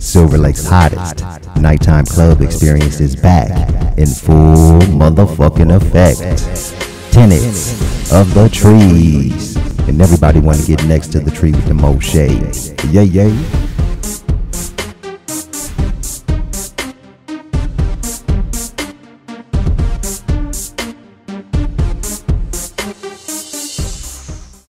Silver Lake's hottest nighttime club experience is back in full motherfucking effect. Tenants of the trees. And everybody want to get next to the tree with the most shade. Yeah, yeah.